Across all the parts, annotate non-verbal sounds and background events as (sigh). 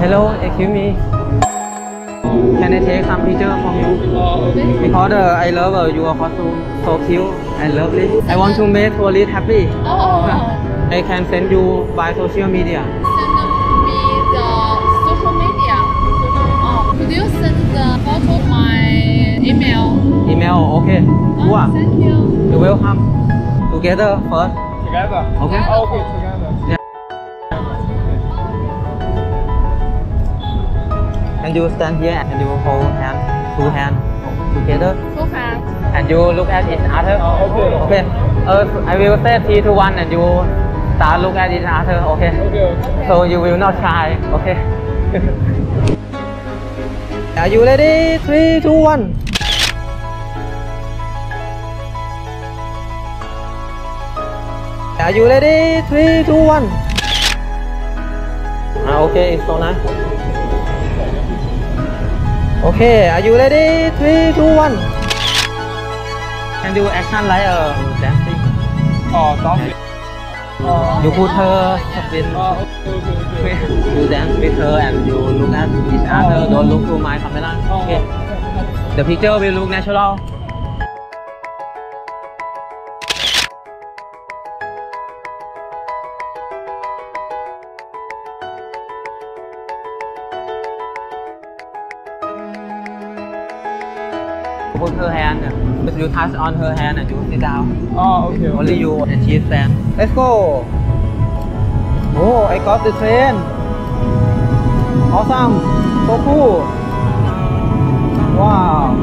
hello, excuse me. Can I take some picture from you? Because uh, I love uh, your costume, so cute and lovely. I want to make tourists happy. Oh, (laughs) I can send you by social media. send me the social media. Oh, could you send the photo to my email? Email, okay. Oh, Wow. thank you. You're welcome. Together first. Together. Okay. Oh, okay, together. And you stand here and you hold hand, two hand together. Two hands. And you look at each other. Oh, okay. Okay. Uh, I will say three to one and you start look at each other. Okay. Okay, okay. So you will not shy. Okay. (laughs) Are you ready? Three, two, one. Are you ready? Three, two, one. Ah, okay, it's so nice. Okay, are you ready? Three, two, one. Can do action like a dancing. Oh, dancing. Oh, You put her spin. oh, okay, okay, okay. You dance with her and you look at each other. Don't look to my camera. Oh, Okay. The picture will look natural. Put her hand. If you touch on her hand and you sit down. Oh, okay. Only you and she stand. Let's go. Oh, I got the train. Awesome. So cool. Wow.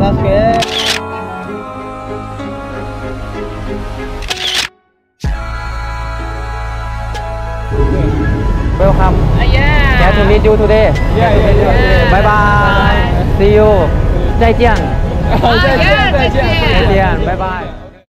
That's great. Welcome. Uh, yeah. Glad to meet you today. Yeah, yeah, yeah. Bye bye. Bye. See you. 再见。Oh, 再见，再见，再见。拜拜。